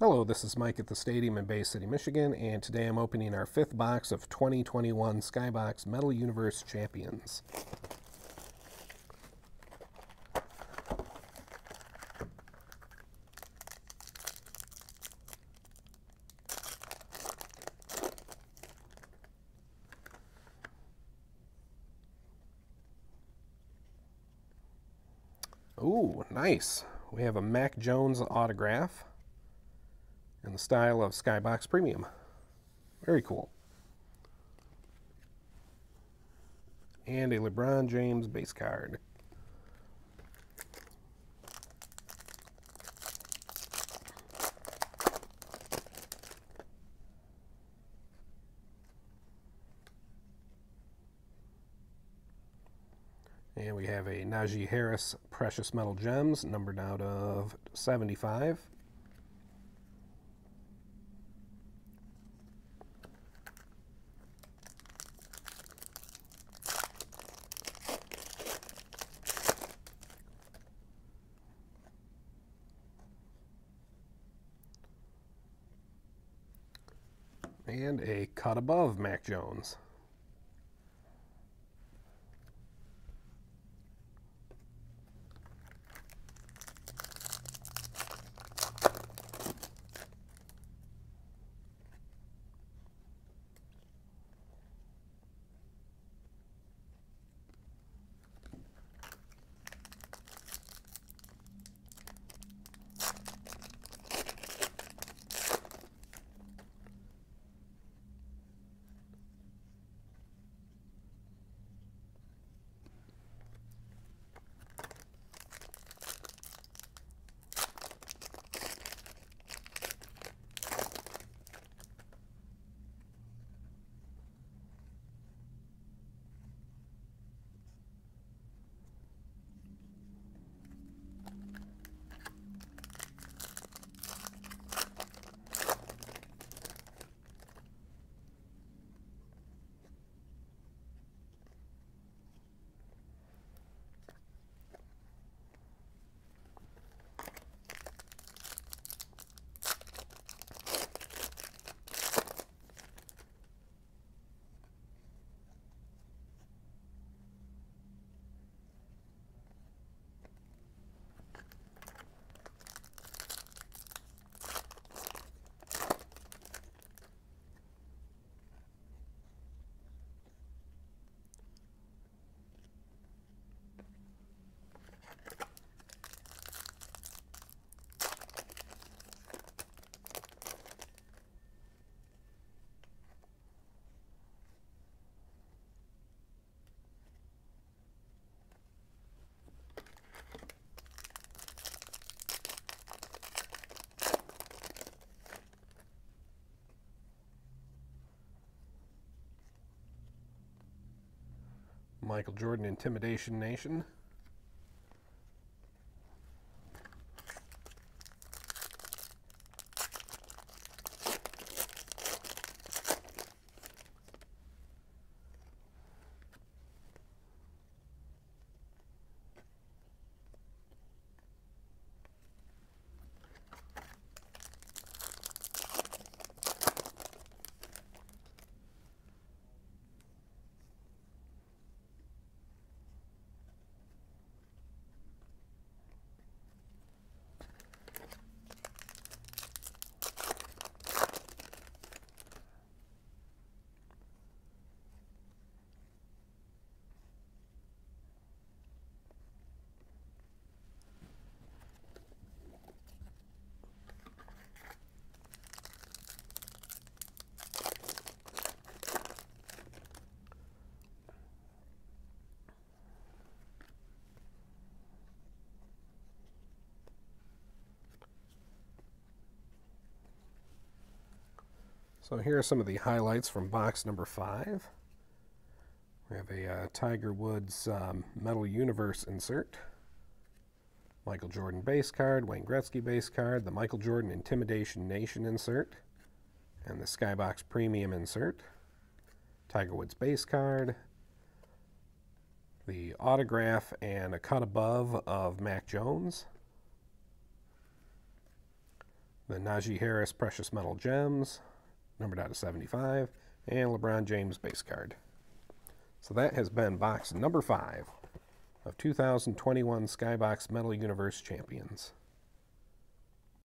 Hello, this is Mike at the stadium in Bay City, Michigan, and today I'm opening our fifth box of 2021 Skybox Metal Universe Champions. Ooh, nice. We have a Mac Jones autograph in the style of Skybox Premium. Very cool. And a LeBron James base card. And we have a Najee Harris Precious Metal Gems, numbered out of 75. And a cut above Mac Jones. Michael Jordan Intimidation Nation. So here are some of the highlights from box number five. We have a uh, Tiger Woods um, Metal Universe insert, Michael Jordan base card, Wayne Gretzky base card, the Michael Jordan Intimidation Nation insert, and the Skybox Premium insert, Tiger Woods base card, the autograph and a cut above of Mac Jones, The Najee Harris Precious Metal Gems, numbered out of 75, and LeBron James base card. So that has been box number five of 2021 Skybox Metal Universe Champions.